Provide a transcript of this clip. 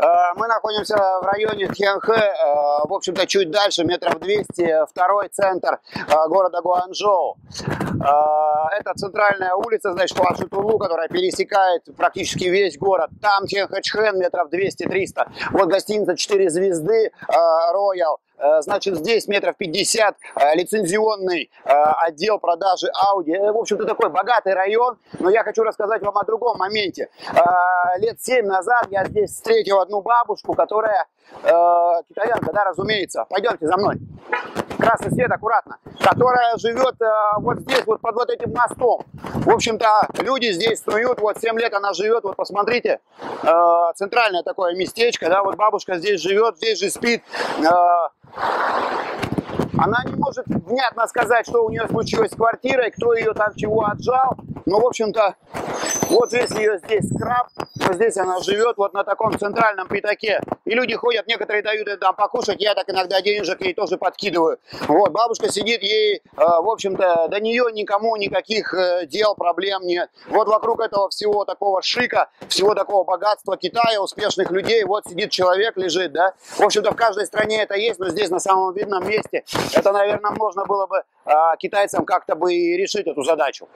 Э, Мы находимся в районе Тхенхэ, э, в общем-то, чуть дальше, метров 200, второй центр э, города Гуанчжоу. Это центральная улица, значит, Хуашутулу, которая пересекает практически весь город. Там Тхенхэчхэн, метров 200-300. Вот гостиница 4 звезды. Э, Значит, здесь метров 50, э, лицензионный э, отдел продажи Audi. Э, В общем-то, такой богатый район. Но я хочу рассказать вам о другом моменте. Э, Лет 7 назад я здесь встретил одну бабушку, которая э, китаянка, да, разумеется. Пойдемте за мной. Красный свет, аккуратно. Которая живет э, вот здесь, вот под вот этим мостом. В общем-то, люди здесь снуют, вот 7 лет она живет, вот посмотрите, э, центральное такое местечко, да, вот бабушка здесь живет, здесь же спит. Она не может внятно сказать, что у нее случилось с квартирой, кто ее там чего отжал. Но, в общем-то, вот весь ее здесь скраб, вот здесь она живет, вот на таком центральном пятаке. И люди ходят, некоторые дают ей там покушать, я так иногда денежек ей тоже подкидываю. Вот, бабушка сидит, ей, э, в общем-то, до нее никому никаких э, дел, проблем нет. Вот вокруг этого всего такого шика, всего такого богатства Китая, успешных людей, вот сидит человек, лежит, да. В общем-то, в каждой стране это есть, но здесь на самом видном месте это, наверное, можно было бы э, китайцам как-то бы и решить эту задачу.